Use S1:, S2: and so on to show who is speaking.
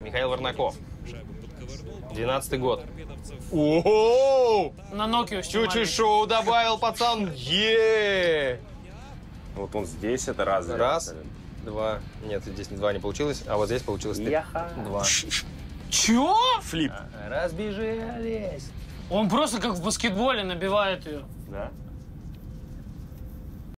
S1: Михаил Варнаков. 12 год. О,
S2: На Nokia
S1: чуть-чуть шоу добавил, пацан. Е!
S3: Вот он здесь, это раз.
S1: Раз, два. Нет, здесь два не получилось, а вот здесь получилось три. Два.
S2: Чё?
S3: Флип.
S1: А, разбежались.
S2: Он просто как в баскетболе набивает ее.
S3: Да?